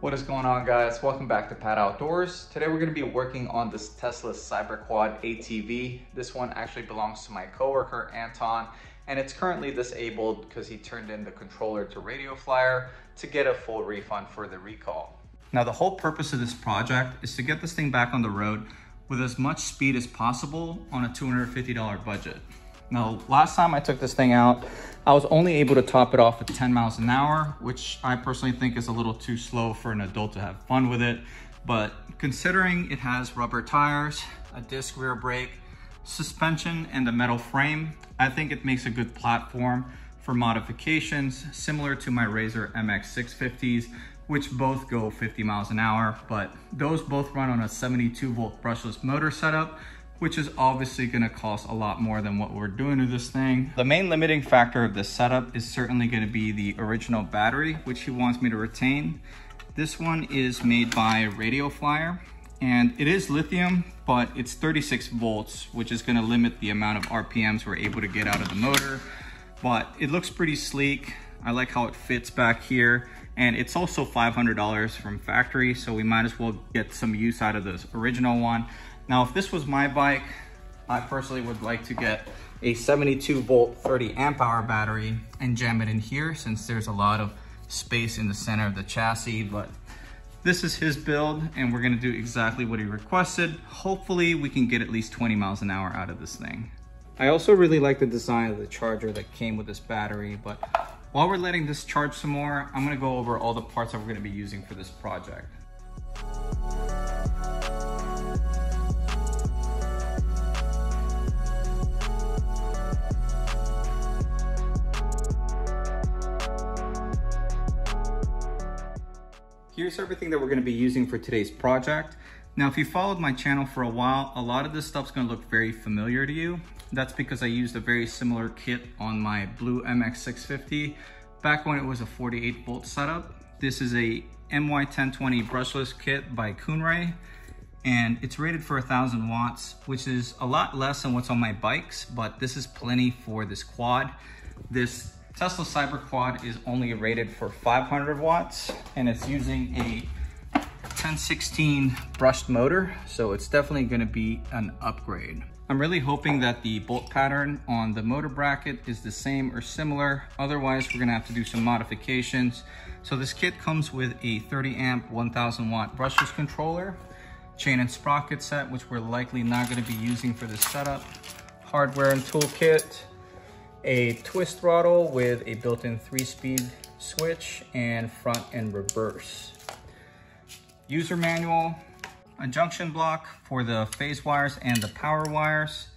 What is going on guys? Welcome back to Pat Outdoors. Today we're going to be working on this Tesla Cyberquad ATV. This one actually belongs to my coworker Anton and it's currently disabled because he turned in the controller to Radio Flyer to get a full refund for the recall. Now the whole purpose of this project is to get this thing back on the road with as much speed as possible on a $250 budget. Now, last time I took this thing out, I was only able to top it off at 10 miles an hour, which I personally think is a little too slow for an adult to have fun with it. But considering it has rubber tires, a disc rear brake, suspension, and a metal frame, I think it makes a good platform for modifications similar to my Razor MX 650s, which both go 50 miles an hour, but those both run on a 72 volt brushless motor setup, which is obviously gonna cost a lot more than what we're doing to this thing. The main limiting factor of this setup is certainly gonna be the original battery, which he wants me to retain. This one is made by Radio Flyer, and it is lithium, but it's 36 volts, which is gonna limit the amount of RPMs we're able to get out of the motor. But it looks pretty sleek. I like how it fits back here. And it's also $500 from factory, so we might as well get some use out of this original one. Now, if this was my bike, I personally would like to get a 72 volt 30 amp hour battery and jam it in here since there's a lot of space in the center of the chassis, but this is his build and we're gonna do exactly what he requested. Hopefully we can get at least 20 miles an hour out of this thing. I also really like the design of the charger that came with this battery, but while we're letting this charge some more, I'm gonna go over all the parts that we're gonna be using for this project. Here's everything that we're gonna be using for today's project. Now, if you followed my channel for a while, a lot of this stuff's gonna look very familiar to you. That's because I used a very similar kit on my blue MX650 back when it was a 48 volt setup. This is a MY1020 brushless kit by Kunray and it's rated for a thousand watts, which is a lot less than what's on my bikes, but this is plenty for this quad. This Tesla Cyberquad is only rated for 500 watts and it's using a 1016 brushed motor, so it's definitely gonna be an upgrade. I'm really hoping that the bolt pattern on the motor bracket is the same or similar. Otherwise, we're gonna have to do some modifications. So this kit comes with a 30 amp, 1000 watt brushless controller, chain and sprocket set, which we're likely not gonna be using for this setup, hardware and toolkit, a twist throttle with a built-in three-speed switch and front and reverse. User manual, a junction block for the phase wires and the power wires,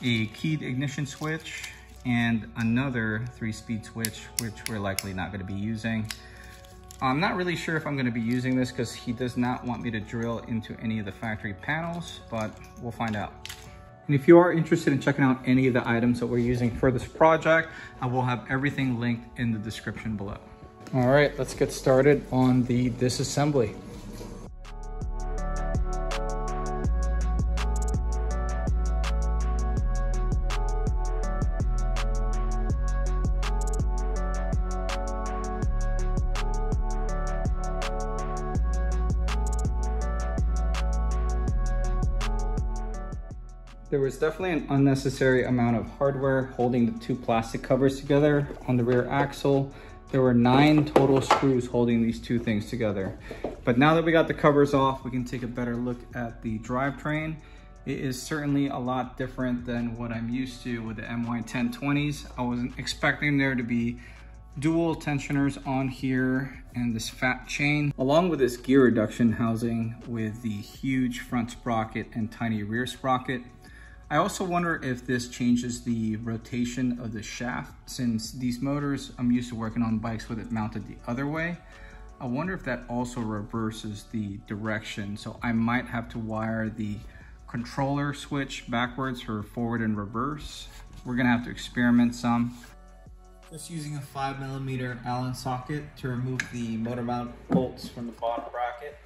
a keyed ignition switch, and another three-speed switch, which we're likely not gonna be using. I'm not really sure if I'm gonna be using this because he does not want me to drill into any of the factory panels, but we'll find out. And if you are interested in checking out any of the items that we're using for this project, I will have everything linked in the description below. All right, let's get started on the disassembly. There was definitely an unnecessary amount of hardware holding the two plastic covers together on the rear axle. There were nine total screws holding these two things together. But now that we got the covers off, we can take a better look at the drivetrain. It is certainly a lot different than what I'm used to with the MY1020s. I wasn't expecting there to be dual tensioners on here and this fat chain, along with this gear reduction housing with the huge front sprocket and tiny rear sprocket. I also wonder if this changes the rotation of the shaft since these motors, I'm used to working on bikes with it mounted the other way. I wonder if that also reverses the direction. So I might have to wire the controller switch backwards for forward and reverse. We're gonna have to experiment some. Just using a five millimeter Allen socket to remove the motor mount bolts from the bottom bracket.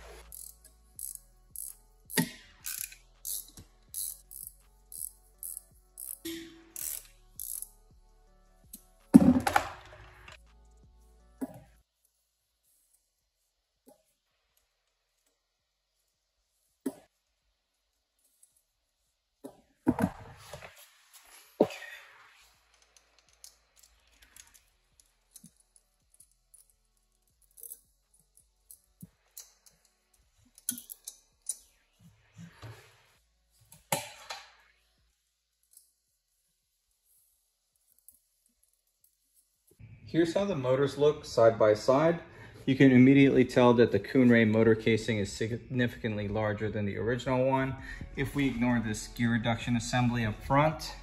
Here's how the motors look side by side. You can immediately tell that the Kunray motor casing is significantly larger than the original one. If we ignore this gear reduction assembly up front,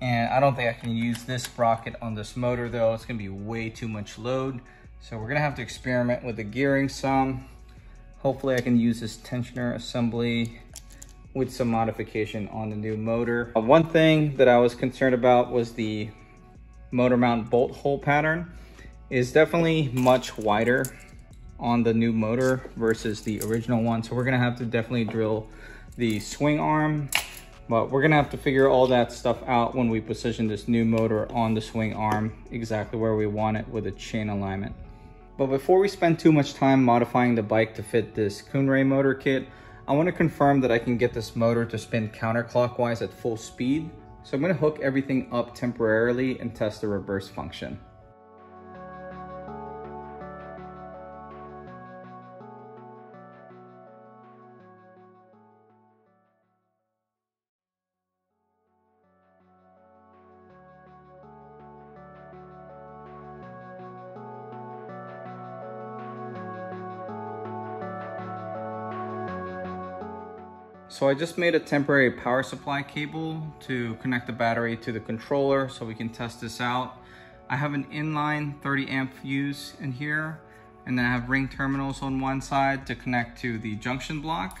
and I don't think I can use this sprocket on this motor though, it's gonna be way too much load. So we're gonna have to experiment with the gearing some. Hopefully I can use this tensioner assembly with some modification on the new motor. Uh, one thing that I was concerned about was the motor mount bolt hole pattern is definitely much wider on the new motor versus the original one. So we're gonna have to definitely drill the swing arm, but we're gonna have to figure all that stuff out when we position this new motor on the swing arm exactly where we want it with a chain alignment. But before we spend too much time modifying the bike to fit this Kunray motor kit, I wanna confirm that I can get this motor to spin counterclockwise at full speed so I'm gonna hook everything up temporarily and test the reverse function. So I just made a temporary power supply cable to connect the battery to the controller so we can test this out. I have an inline 30 amp fuse in here and then I have ring terminals on one side to connect to the junction block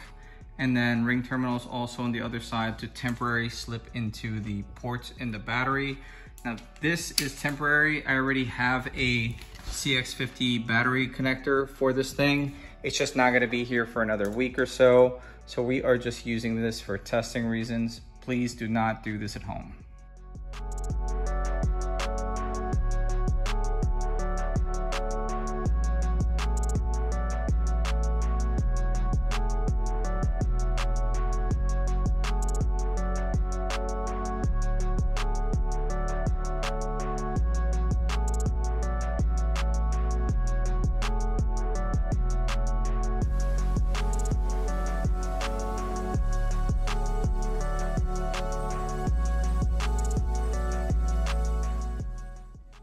and then ring terminals also on the other side to temporarily slip into the ports in the battery. Now this is temporary. I already have a CX50 battery connector for this thing. It's just not gonna be here for another week or so. So we are just using this for testing reasons. Please do not do this at home.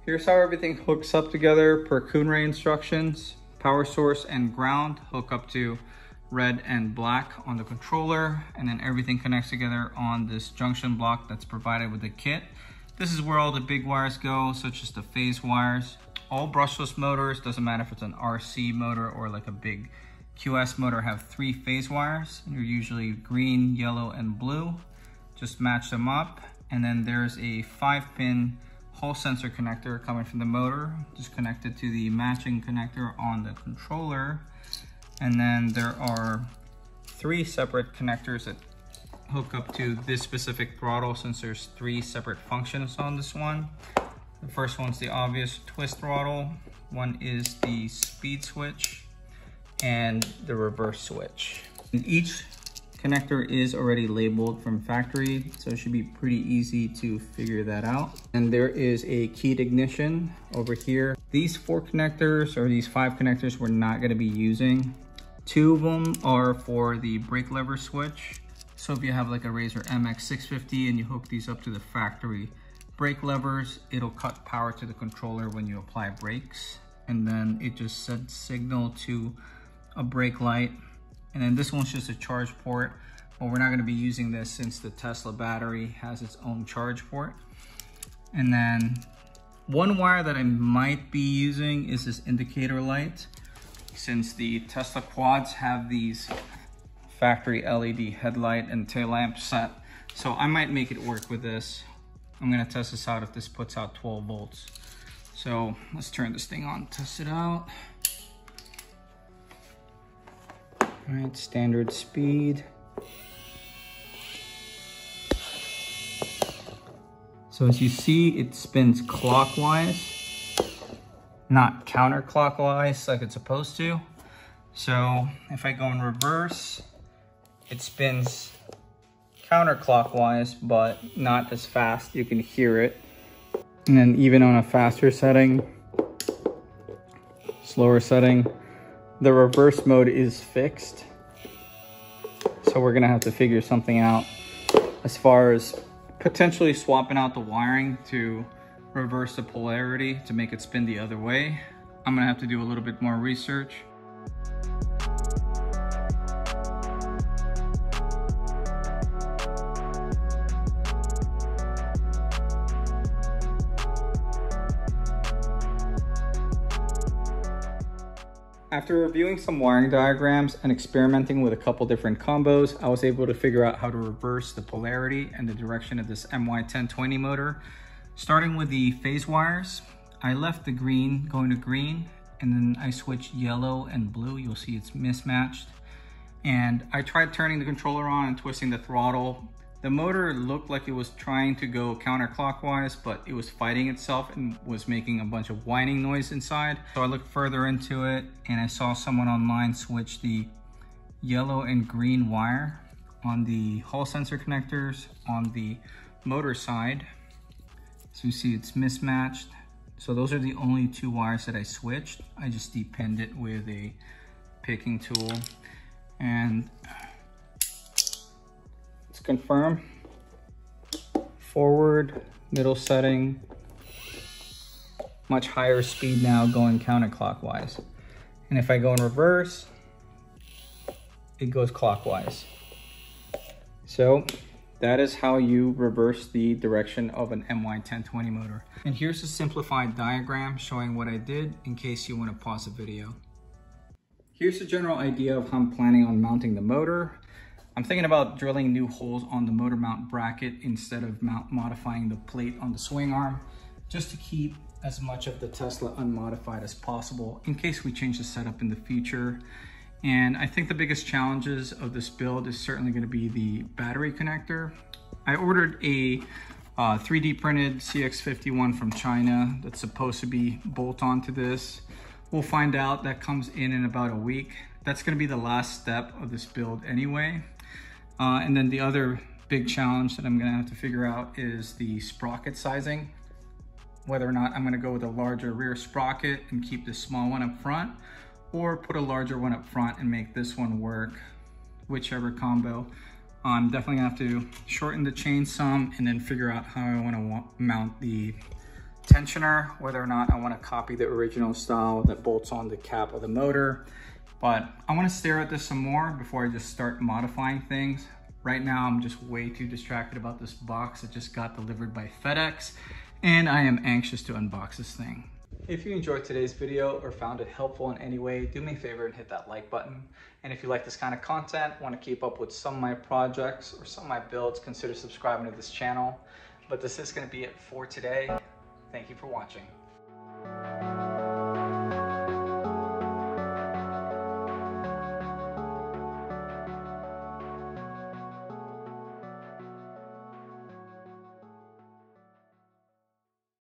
Here's how everything hooks up together per Kunray instructions. Power source and ground hook up to red and black on the controller and then everything connects together on this junction block that's provided with the kit. This is where all the big wires go, such as the phase wires. All brushless motors, doesn't matter if it's an RC motor or like a big QS motor, have three phase wires. And They're usually green, yellow, and blue. Just match them up. And then there's a five pin Hall sensor connector coming from the motor, just connected to the matching connector on the controller. And then there are three separate connectors that hook up to this specific throttle since there's three separate functions on this one. The first one's the obvious twist throttle. One is the speed switch and the reverse switch. And each connector is already labeled from factory, so it should be pretty easy to figure that out. And there is a keyed ignition over here. These four connectors or these five connectors we're not gonna be using. Two of them are for the brake lever switch. So if you have like a Razor MX650 and you hook these up to the factory brake levers, it'll cut power to the controller when you apply brakes. And then it just sends signal to a brake light and then this one's just a charge port, but we're not gonna be using this since the Tesla battery has its own charge port. And then one wire that I might be using is this indicator light. Since the Tesla quads have these factory LED headlight and tail lamp set. So I might make it work with this. I'm gonna test this out if this puts out 12 volts. So let's turn this thing on, test it out. All right, standard speed. So as you see, it spins clockwise, not counterclockwise like it's supposed to. So if I go in reverse, it spins counterclockwise, but not as fast. You can hear it. And then even on a faster setting, slower setting, the reverse mode is fixed. So we're gonna have to figure something out as far as potentially swapping out the wiring to reverse the polarity to make it spin the other way. I'm gonna have to do a little bit more research. After reviewing some wiring diagrams and experimenting with a couple different combos, I was able to figure out how to reverse the polarity and the direction of this MY1020 motor. Starting with the phase wires, I left the green going to green and then I switched yellow and blue. You'll see it's mismatched. And I tried turning the controller on and twisting the throttle the motor looked like it was trying to go counterclockwise, but it was fighting itself and was making a bunch of whining noise inside. So I looked further into it and I saw someone online switch the yellow and green wire on the hall sensor connectors on the motor side. So you see it's mismatched. So those are the only two wires that I switched. I just depinned it with a picking tool and confirm. Forward, middle setting, much higher speed now going counterclockwise. And if I go in reverse, it goes clockwise. So that is how you reverse the direction of an MY1020 motor. And here's a simplified diagram showing what I did in case you want to pause the video. Here's a general idea of how I'm planning on mounting the motor. I'm thinking about drilling new holes on the motor mount bracket instead of mount modifying the plate on the swing arm, just to keep as much of the Tesla unmodified as possible in case we change the setup in the future. And I think the biggest challenges of this build is certainly gonna be the battery connector. I ordered a uh, 3D printed CX51 from China that's supposed to be bolt onto this. We'll find out that comes in in about a week. That's gonna be the last step of this build anyway. Uh, and then the other big challenge that I'm gonna have to figure out is the sprocket sizing. Whether or not I'm gonna go with a larger rear sprocket and keep this small one up front, or put a larger one up front and make this one work, whichever combo. I'm definitely gonna have to shorten the chain some and then figure out how I wanna mount the tensioner, whether or not I wanna copy the original style that bolts on the cap of the motor, but I wanna stare at this some more before I just start modifying things. Right now, I'm just way too distracted about this box that just got delivered by FedEx, and I am anxious to unbox this thing. If you enjoyed today's video or found it helpful in any way, do me a favor and hit that like button. And if you like this kind of content, want to keep up with some of my projects or some of my builds, consider subscribing to this channel. But this is going to be it for today. Thank you for watching.